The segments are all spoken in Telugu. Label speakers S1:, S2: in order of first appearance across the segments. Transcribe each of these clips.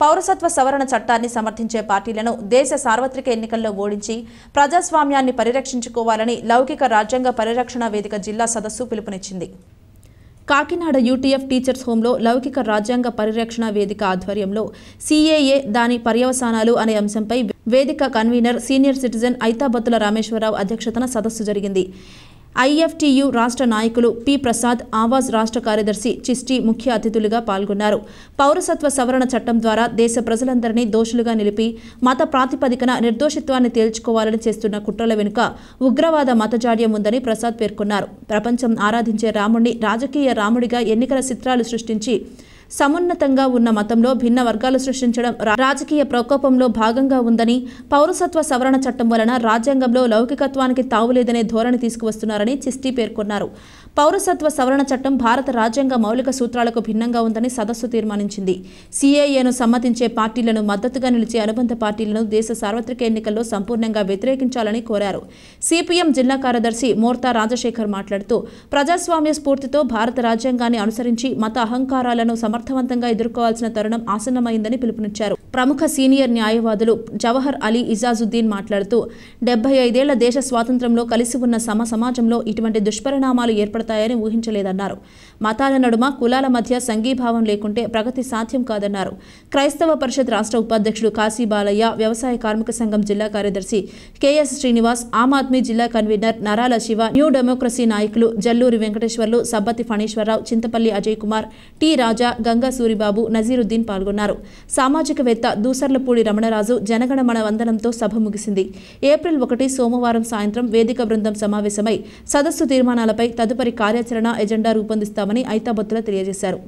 S1: పౌరసత్వ సవరణ చట్టాన్ని సమర్థించే పార్టీలను దేశ సార్వత్రిక ఎన్నికల్లో ఓడించి ప్రజాస్వామ్యాన్ని పరిరక్షించుకోవాలని లౌకిక రాజ్యాంగ పరిరక్షణ వేదిక జిల్లా సదస్సు పిలుపునిచ్చింది. కాకినాడ యూటీఎఫ్ టీచర్స్ హోంలో లౌకిక రాజ్యాంగ పరిరక్షణ వేదిక ఆధ్వర్యంలో సీఏఏ దాని పర్యవసానాలు అనే అంశంపై వేదిక convener senior citizen Aithabathula Rameswararao అధ్యక్షతన సదస్సు జరిగింది. ఐఎఫ్టియు రాష్ట్ర నాయకులు పి ప్రసాద్ ఆవాజ్ రాష్ట్ర కార్యదర్శి చిస్టి ముఖ్య అతిథులుగా పాల్గొన్నారు. పౌరసత్వ సవరణ చట్టం ద్వారా దేశ ప్రజలందరినీ దోషులుగా నిలిపి మత ప్రాతిపదికన నిర్దోషిత్వాన్ని తేల్చుకోవాలని చేస్తున్న కుట్రల వెనుక ఉగ్రవాద మతజాడ్యం ఉందని ప్రసాద్ పేర్కొన్నారు. ప్రపంచం ఆరాధించే రాముడిని రాజకీయ రాముడిగా ఎన్నికల చిత్రాలు సృష్టించి సమున్నతంగా ఉన్న మతంలో భిన్న వర్గాలు సృష్టించడం రాజకీయ ప్రకోపంలో భాగంగా ఉందని పౌరసత్వ సవరణ చట్టం వలన రాజ్యాంగంలో లౌకికత్వానికి తావులేదనే ధోరణి తీసుకువస్తున్నారని చిస్టి పేర్కొన్నారు. పౌరసత్వ సవరణ చట్టం భారత రాజ్యాంగ మౌలిక సూత్రాలకు భిన్నంగా ఉందని సదస్సు తీర్మానించింది. సీఏఏను సమ్మతించే పార్టీలను మద్దతుగా నిలిచే అనుబంధ పార్టీలను దేశ సార్వత్రిక ఎన్నికల్లో సంపూర్ణంగా వ్యతిరేకించాలని కోరారు. సిపిఎం జిల్లా కార్యదర్శి మోర్తా రాజశేఖర్ మాట్లాడుతూ ప్రజాస్వామ్య స్ఫూర్తితో భారత రాజ్యాంగాన్ని అనుసరించి మత అహంకారాలను సమర్థవంతంగా ఎదుర్కోవాల్సిన తరుణం ఆసన్నమైందని పిలుపునిచ్చారు. ప్రముఖ సీనియర్ న్యాయవాదులు జవహర్ అలీ ఇజాజుద్దీన్ మాట్లాడుతూ డెబ్బై ఐదేళ్ళ దేశ స్వాతంత్రంలో కలిసి ఉన్న సమ సమాజంలో ఇటువంటి దుష్పరిణామాలు ఏర్పడతాయని ఊహించలేదన్నారు. మతాల నడుమ కులాల మధ్య సంఘీభావం లేకుంటే ప్రగతి సాధ్యం కాదన్నారు. క్రైస్తవ పరిషత్ రాష్ట్ర ఉపాధ్యక్షుడు కాశీ బాలయ్య వ్యవసాయ కార్మిక సంఘం జిల్లా కార్యదర్శి కెఎస్ శ్రీనివాస్ ఆమ్ ఆద్మీ జిల్లా కన్వీనర్ నరాల శివ న్యూ డెమోక్రసీ నాయకులు జల్లూరి వెంకటేశ్వర్లు సబ్బతి ఫణీశ్వరరావు చింతపల్లి అజయ్ కుమార్ టి రాజా గంగా సూరిబాబు నజీరుద్దీన్ పాల్గొన్నారు. సామాజికవేత్త దూసర్లపూడి రమణరాజు జనగణమన వందనంతో సభ ముగిసింది. ఏప్రిల్ ఒకటి సోమవారం సాయంత్రం వేదిక బృందం సమావేశమై సదస్సు తీర్మానాలపై తదుపరి కార్యాచరణ ఎజెండా రూపొందిస్తామని ఐతాబత్తుల తెలియజేశారు.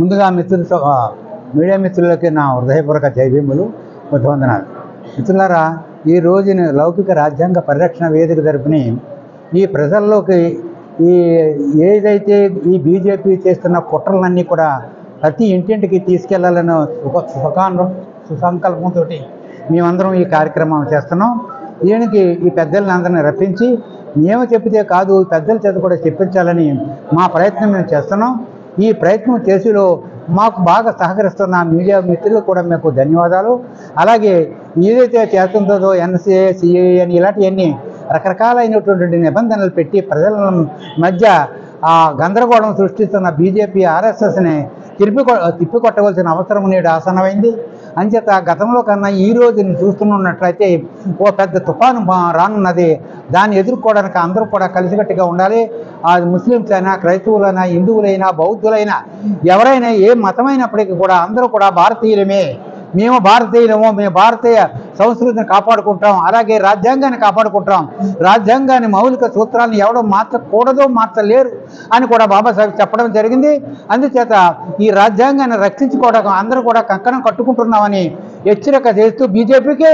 S2: ముందుగా మిత్రులతో మీడియా మిత్రులకి నా హృదయపూర్వక జైభీములు వందనాలు మిత్రులారా ఈ రోజున లౌకిక రాజ్యాంగ పరిరక్షణ వేదిక తరపుని ఈ ప్రజల్లోకి ఈ ఏదైతే ఈ బీజేపీ చేస్తున్న కుట్రలన్నీ కూడా ప్రతి ఇంటింటికి తీసుకెళ్ళాలని సుఖ సుఖాను సుసంకల్పంతో మేమందరం ఈ కార్యక్రమం చేస్తున్నాం. దీనికి ఈ పెద్దలను అందరిని రప్పించి మేము చెప్పితే కాదు పెద్దల చేత కూడా చెప్పించాలని మా ప్రయత్నం మేము చేస్తున్నాం. ఈ ప్రయత్నం చేసిలో మాకు బాగా సహకరిస్తున్న మీడియా మిత్రులకు కూడా మీకు ధన్యవాదాలు. అలాగే ఏదైతే చేస్తుందో ఎన్సీఏ సిఏఏ అని ఇలాంటివన్నీ రకరకాలైనటువంటి నిబంధనలు పెట్టి ప్రజల మధ్య ఆ గందరగోళం సృష్టిస్తున్న బీజేపీ ఆర్ఎస్ఎస్ని తిరిపి తిప్పికొట్టవలసిన అవసరం నేడు ఆసనమైంది అంచేత గతంలో కన్నా ఈ రోజు చూస్తున్నట్లయితే ఓ పెద్ద తుఫాను రానున్నది. దాన్ని ఎదుర్కోవడానికి అందరూ కూడా కలిసికట్టుగా ఉండాలి. అది ముస్లింస్ అయినా క్రైస్తవులైనా హిందువులైనా బౌద్ధులైనా ఎవరైనా ఏ మతమైనప్పటికీ కూడా అందరూ కూడా భారతీయులమే. మేము భారతీయులము మేము భారతీయ సంస్కృతిని కాపాడుకుంటాం అలాగే రాజ్యాంగాన్ని కాపాడుకుంటాం. రాజ్యాంగాన్ని మౌలిక సూత్రాలను ఎవడం మార్చకూడదు మార్చలేరు అని కూడా బాబాసాహెబ్ చెప్పడం జరిగింది. అందుచేత ఈ రాజ్యాంగాన్ని రక్షించుకోవడం అందరూ కూడా కంకణం కట్టుకుంటున్నామని హెచ్చరిక చేస్తూ బీజేపీకి